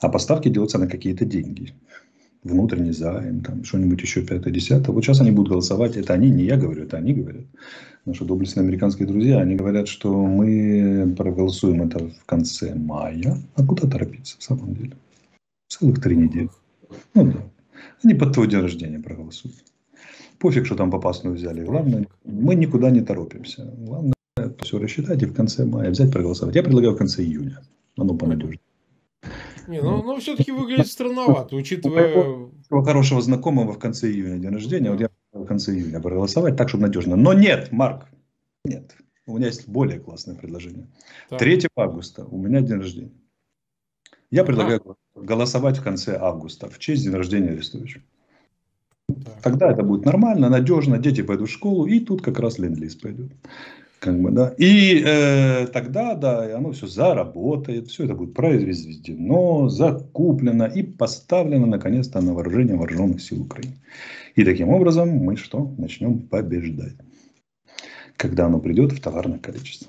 А поставки делаются на какие-то деньги. Внутренний займ, там что-нибудь еще пятое, десятое. Вот сейчас они будут голосовать. Это они, не я говорю, это они говорят. Наши доблестные американские друзья, они говорят, что мы проголосуем это в конце мая. А куда торопиться в самом деле? Целых три недели. Ну да. Они под твой день рождения проголосуют. Пофиг, что там попасную взяли. Главное, мы никуда не торопимся. Главное, все рассчитать и в конце мая взять проголосовать. Я предлагаю в конце июня. Оно понадежнее. Не, ну, ну все-таки выглядит странновато, учитывая... Хорошего знакомого в конце июня день рождения. Вот я в конце июня проголосовать так, чтобы надежно. Но нет, Марк, нет. У меня есть более классное предложение. Так. 3 августа у меня день рождения. Я предлагаю а. голосовать в конце августа в честь день рождения Арестовича. Так. Тогда это будет нормально, надежно, дети пойдут в школу, и тут как раз ленд-лиз пойдет. Как бы, да. И э, тогда, да, оно все заработает, все это будет произведено, закуплено и поставлено, наконец-то, на вооружение вооруженных сил Украины. И таким образом мы что? Начнем побеждать. Когда оно придет в товарное количество.